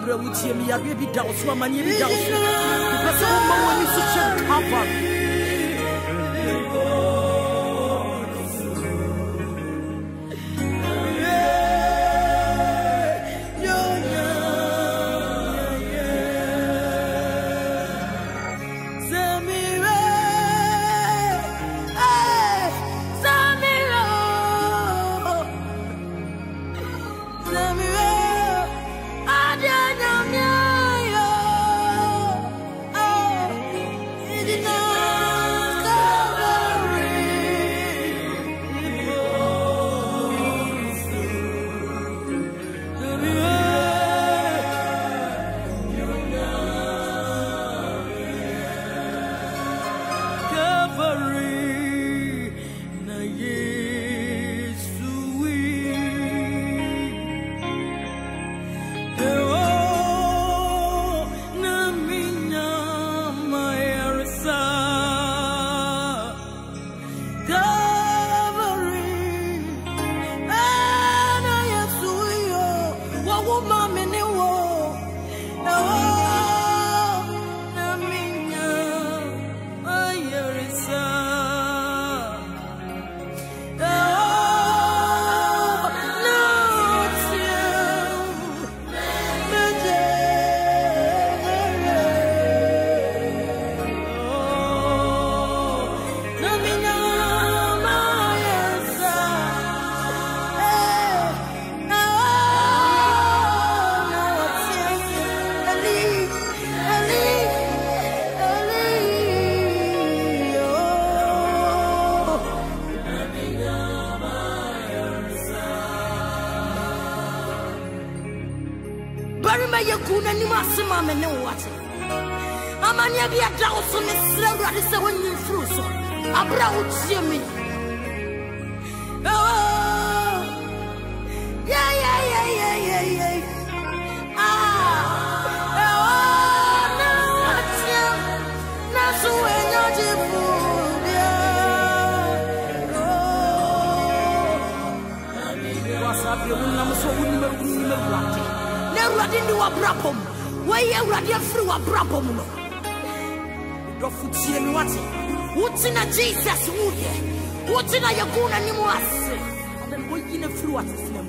abrɛ wotie me yareɛ bi da wo so amanneɛ bi da wo so mepɛ sɛ woma w'ani so hyɛ cover. nyɛ bi ɛda wo so mesrɛ awurade sɛ wonyi mfiri so abrɛ wo tie me. Na awurade ne wabrabɔ mu wɔyɛ awurade afiri wabrabɔ mu no. dɔfo tie jesus mu deɛ wotena yɛgu n'anim ase abɛbɔyi no afiri watesena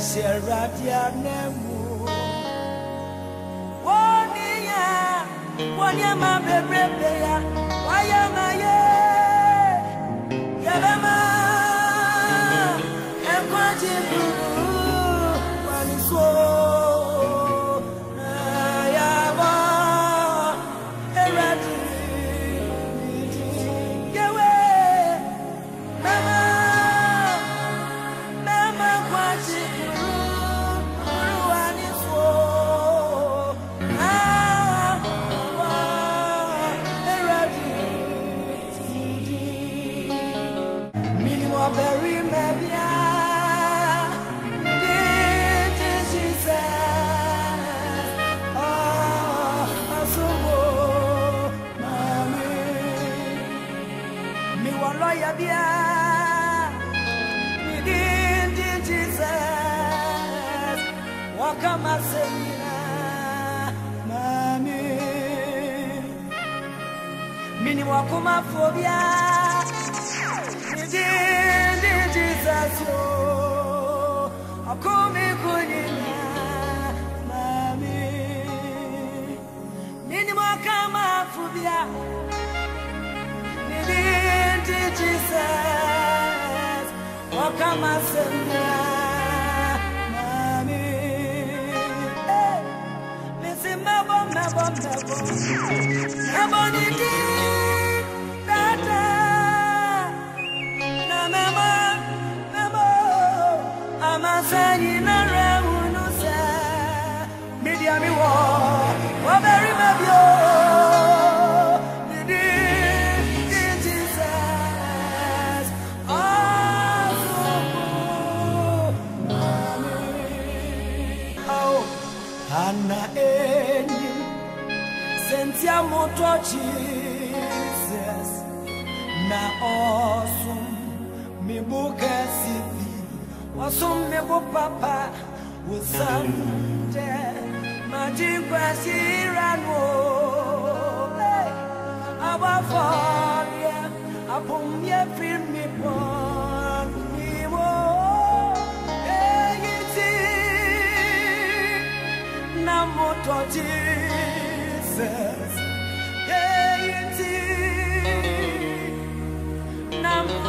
yɛde bɛhyɛ bia nini ndi jesus. Mami. Mesi mebo mebo mebo mebo nidi dada. Na mebo mebo amasanyi na rewunu se midiami wo waberi mebio motɔ jesus na ɔsom me bo kɛse bi ɔsom me bo papa wosam dɛ magye nkwasira no abɔfɔreɛ apomyɛ firi me pɔn mi wo na motɔ jesus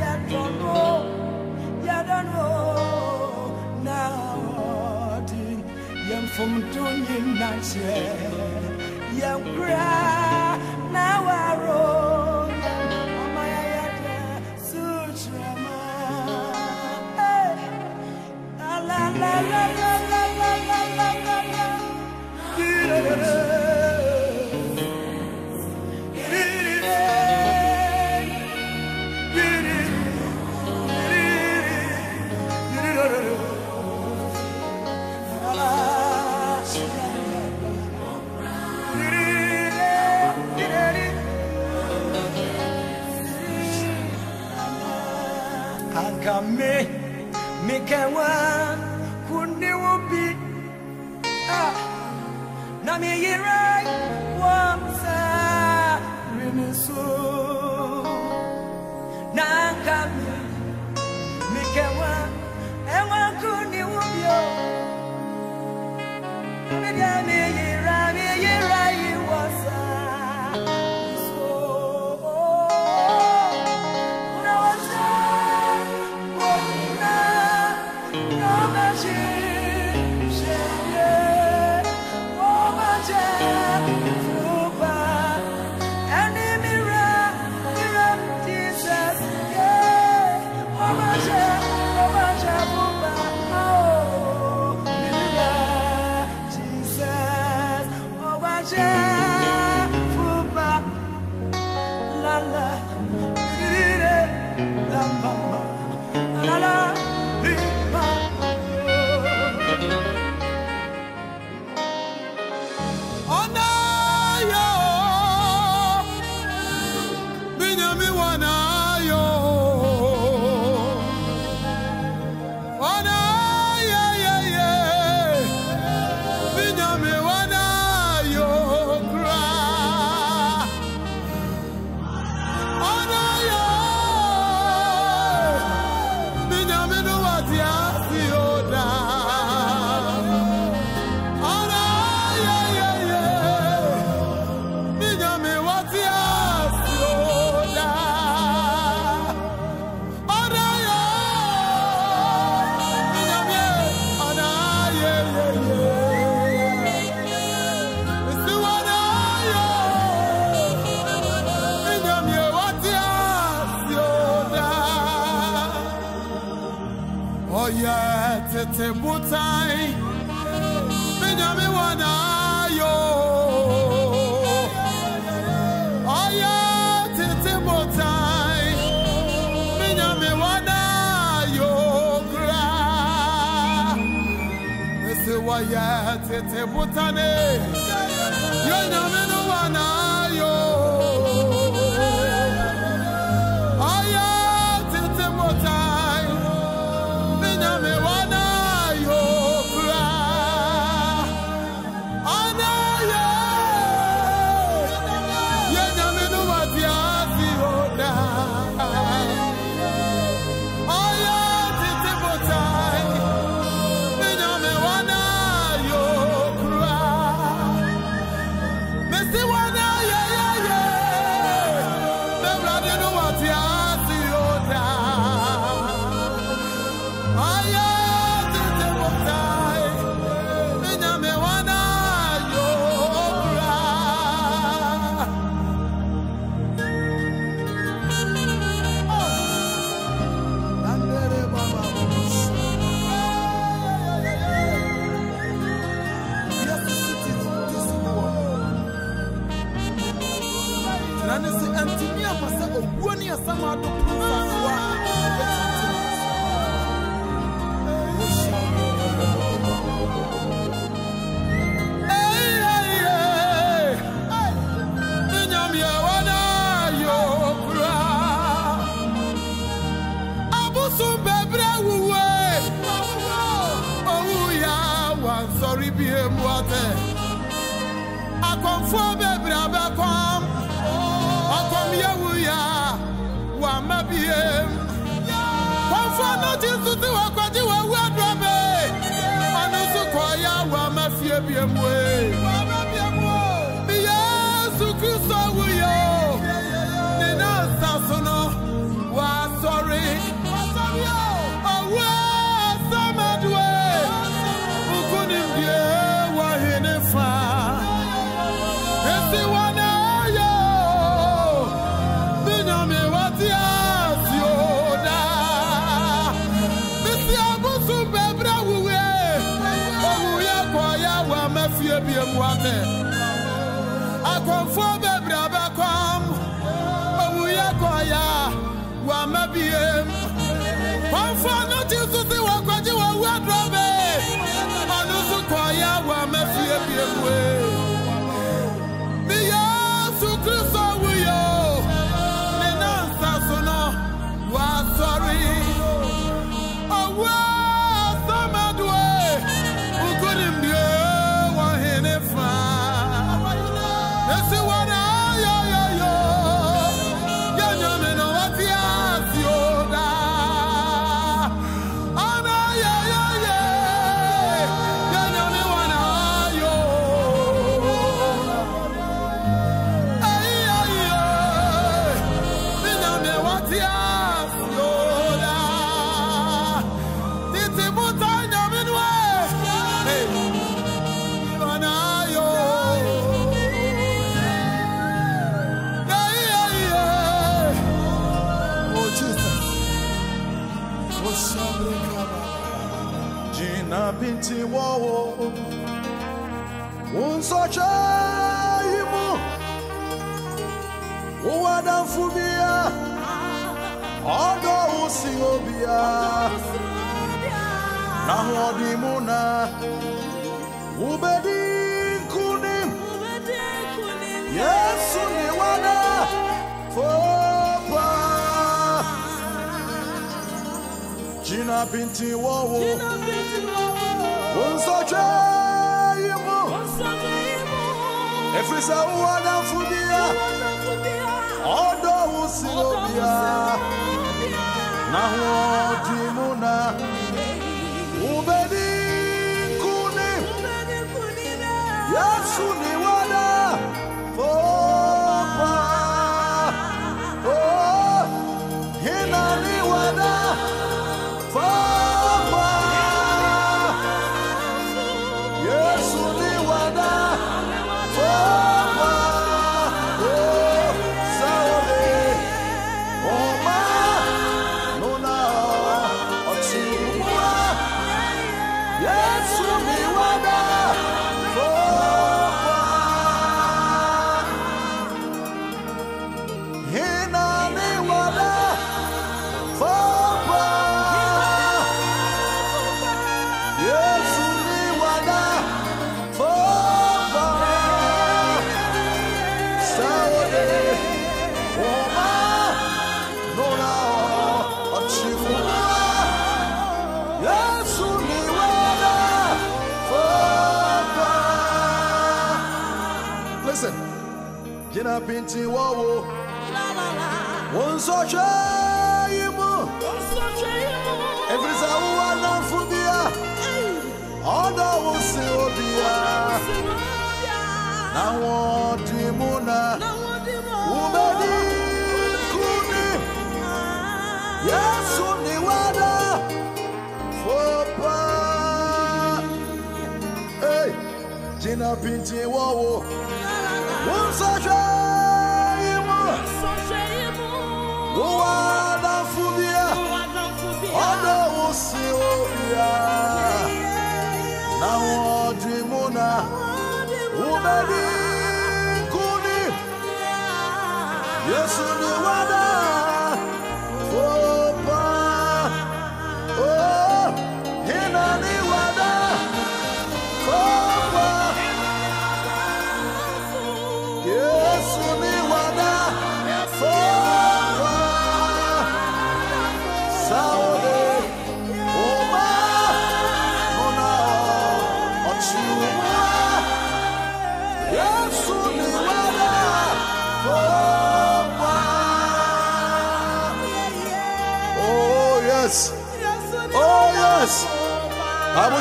na yɛdɔno yɛdɔno na ɔde yɛmfomto nyina kyɛ yɛnkora na waro ɔma yɛyɛdɛ sukyerɛma Anka me kewa,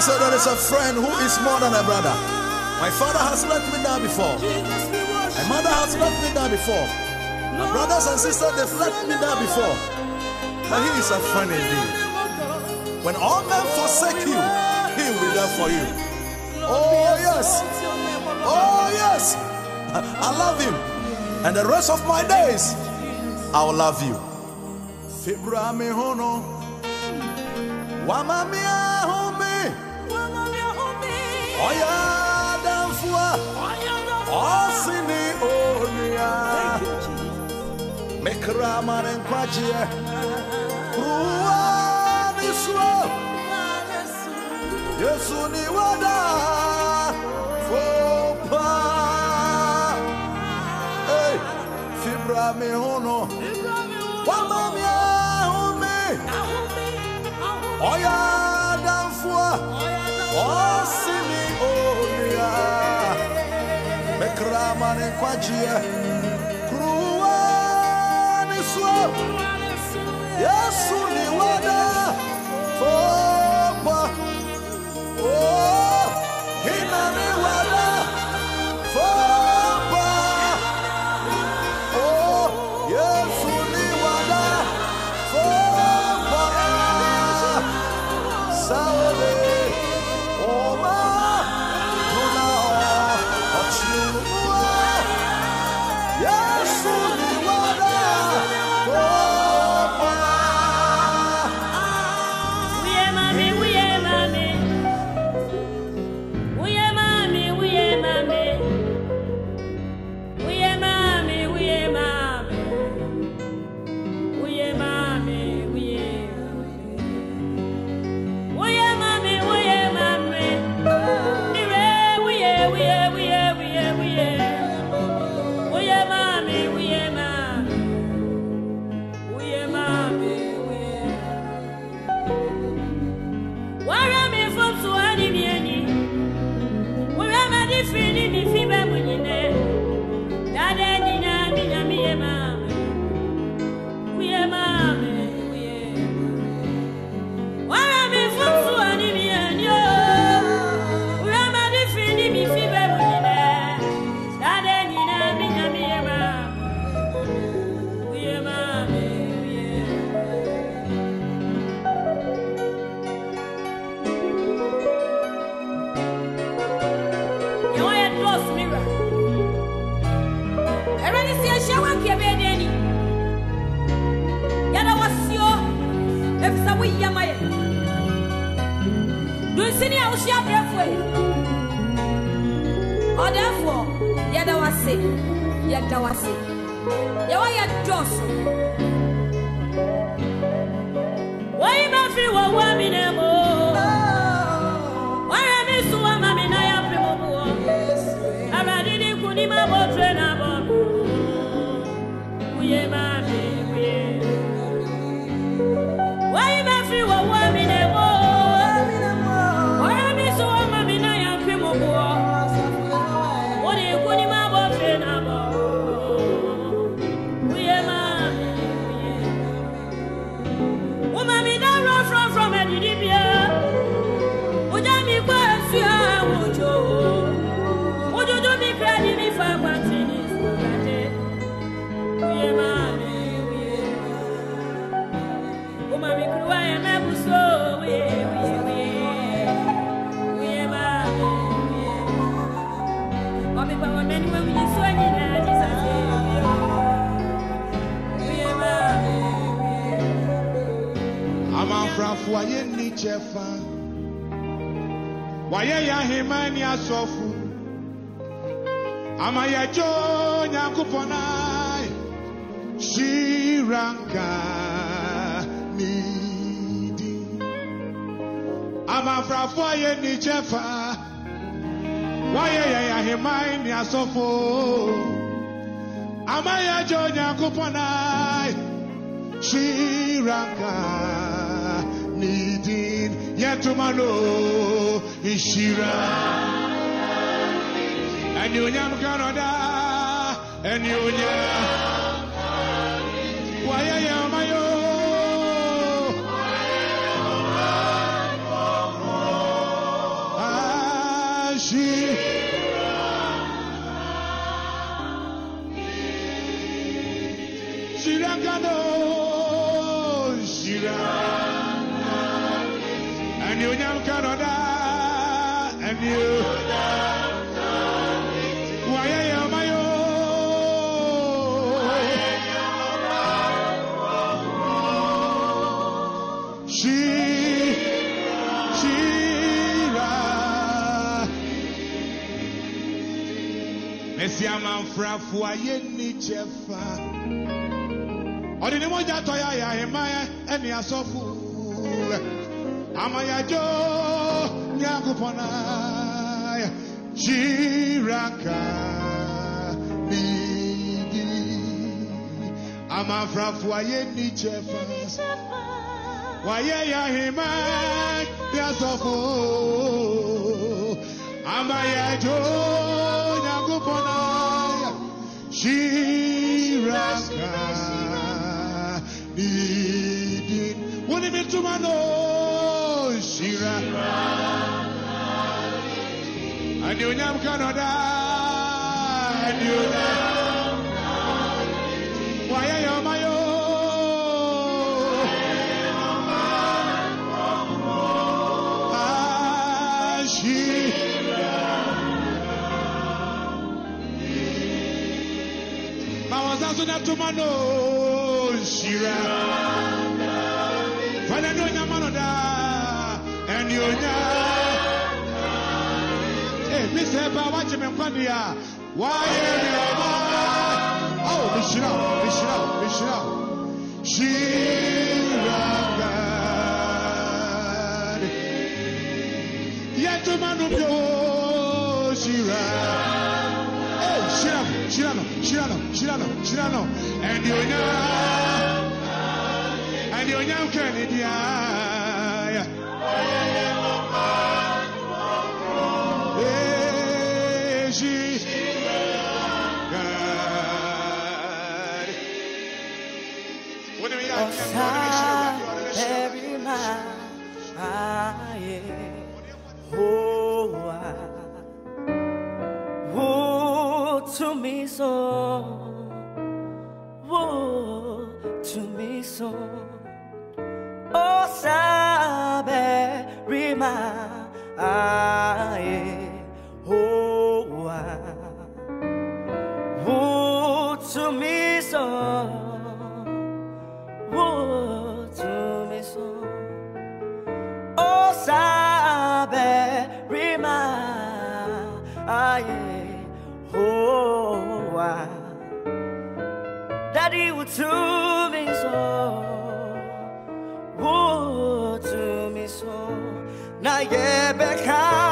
so there is a friend who is more than a brother. My father has let me down before. My mother has let me down before. My brothers and sisters, they've let me down before. But he is a friend indeed. When all men forsake you, he will be there for you. Oh, oh, yes. Oh, yes. I love him. And the rest of my days, I will love you. Oyadamfua, Osini Onia, Mekraman and Quachia, Ruaniswa, Yesuni Wada, Fopa, Fibra Mehono, Wamamia Home, Oyadamfua, Oyadamfua. Maranquadia. Ahemman ne asɔfo ama yɛgyo nyankopɔn ai hyiranka ne din amanfrafo a yɛnni kyɛfa wayɛ yɛ ahemman ne asɔfo ama yɛgyo nyankopɔn ai Shiranka Nidin Yetumano Ishira And you nyam Canada and you nyam Why am I Messi amanfrafo ayé ní kyẹfa ɔde ne mogya tɔ yɛ ayɛ ahemman ɛne asɔfo amayadwo nyankopɔn ayɛ hyiraka nidi amanfrafo ayɛ ni kyɛfa wayɛ yɛ amayadwo nyankopɔn ayɛ hyiraka nidi wone me tuma no hyira ma wɔn nsa so na tuma no hyira fana ne onyama no daa ɛne onya ee bi sɛ ba wagye me nkwa de a wayɛ ne ɔma ɔwɔ mehyira wo mehyira wo mehyira wo hyira gade yɛtoma no bio hyira Hey, Shirano, Shirano, Shirano, Shirano, Shirano, and you know, and you know, Osa every man, aye, oh, ah. To me so, woe to me so. Oh, Saberima, aye, oh, ah. to me so 오, to 나의 백합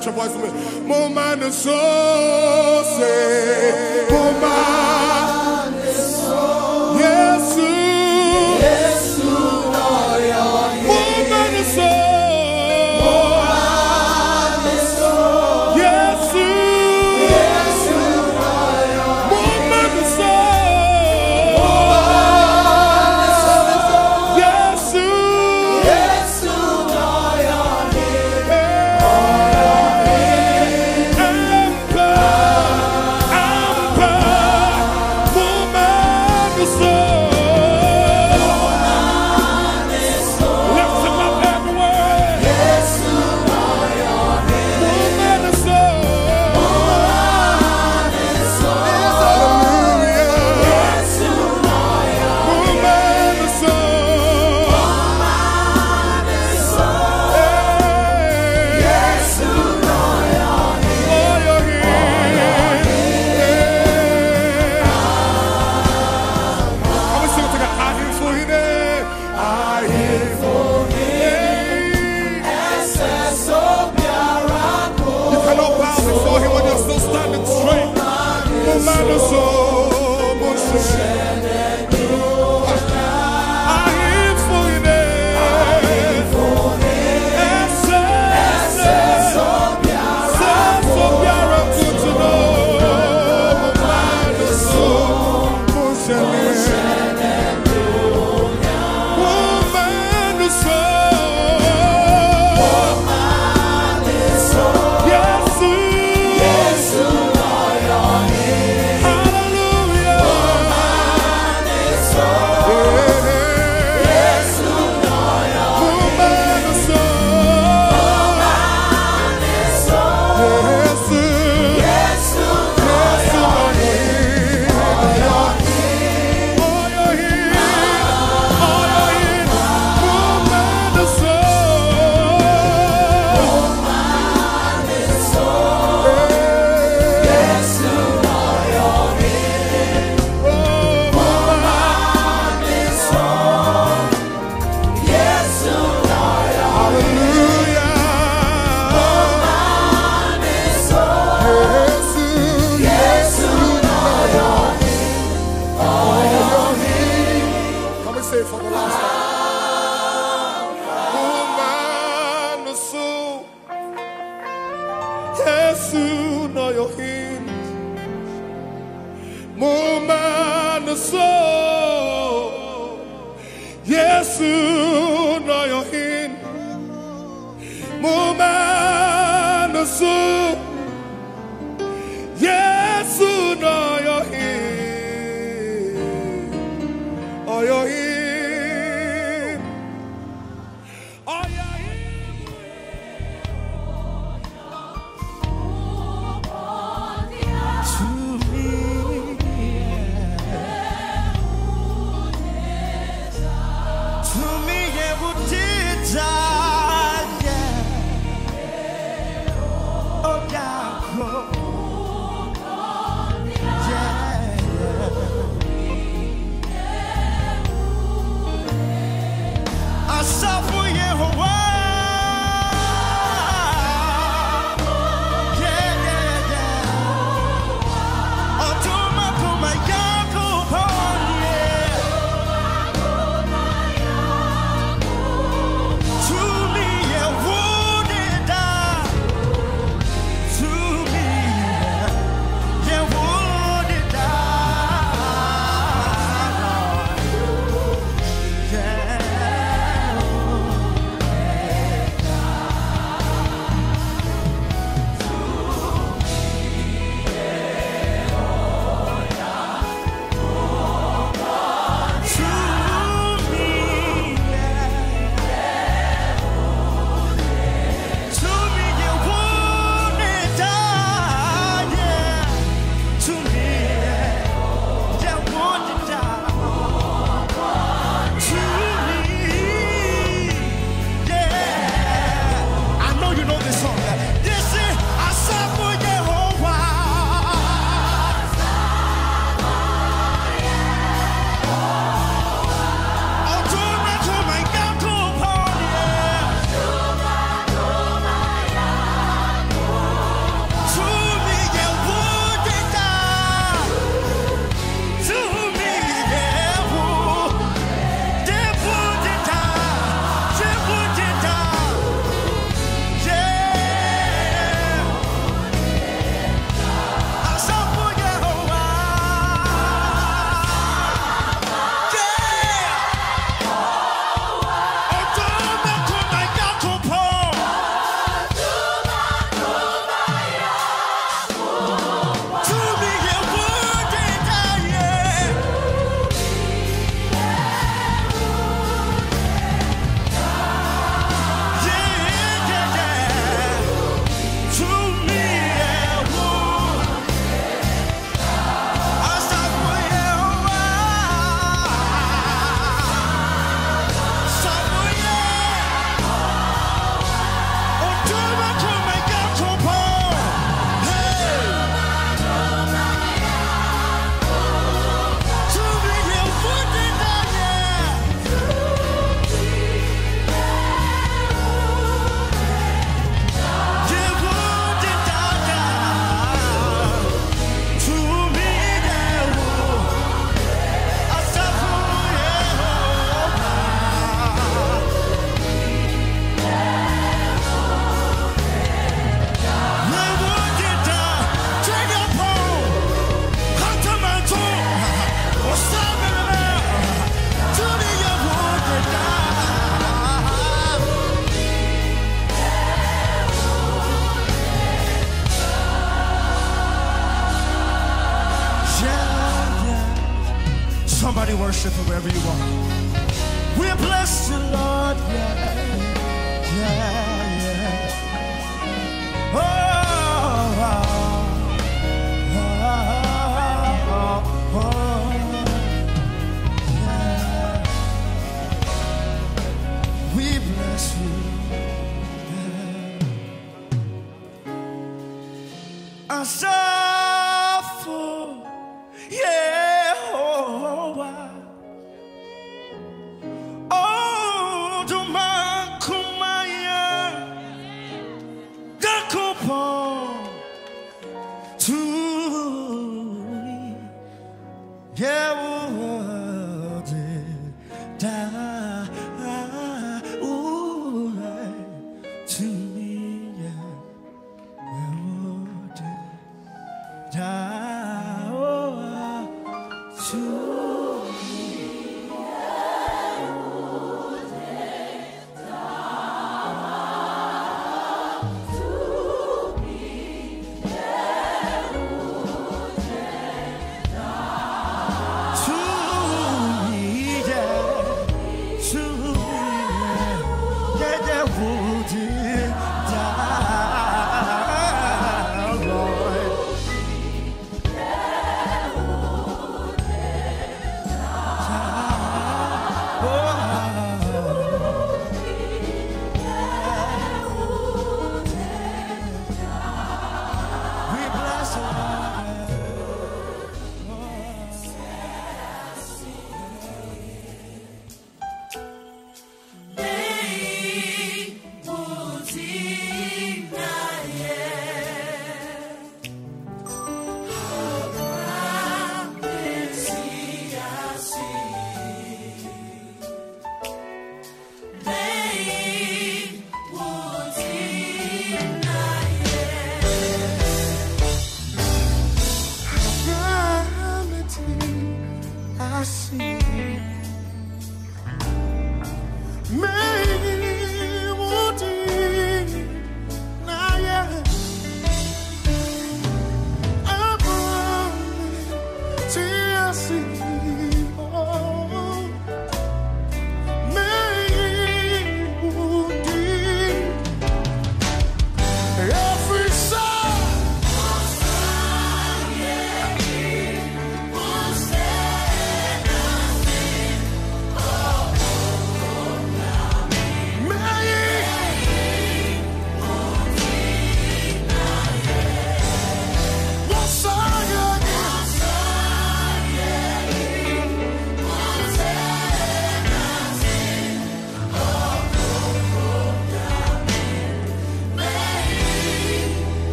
lift your voice a minute. Mo mind and soul say, Mo.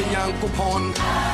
Kenyankopɔn ahoɔden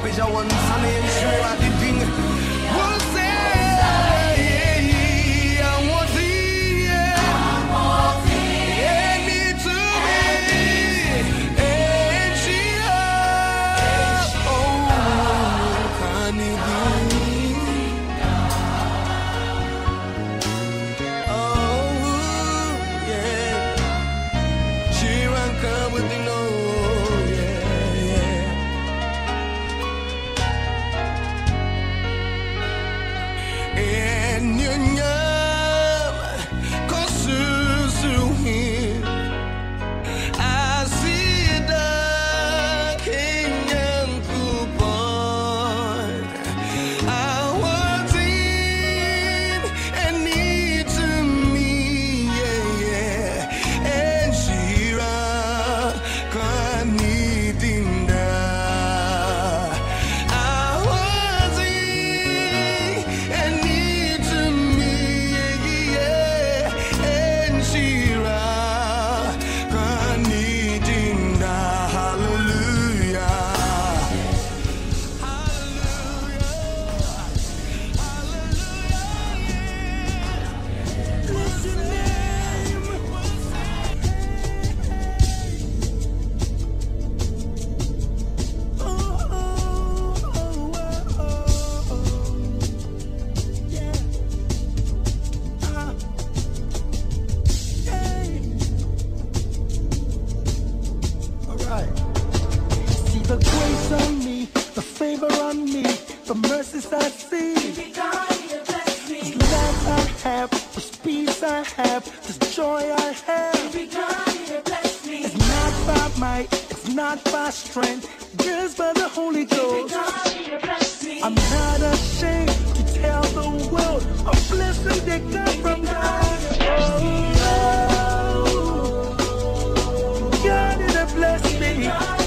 will be up, bitch. I want Sunday and sure I might, it's not by strength, just by the Holy Ghost. I'm not ashamed to tell the world a blessing that come from God. Oh, God is a bless me.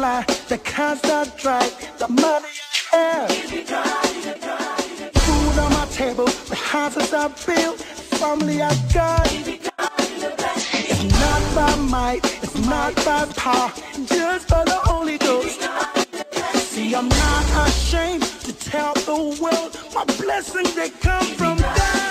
Fly, the cars I drive, the money I have. Food on my table, the houses I built, family I got. It's not by might, it's not by power, just by the Holy Ghost. See, I'm not ashamed to tell the world my blessings they come from God.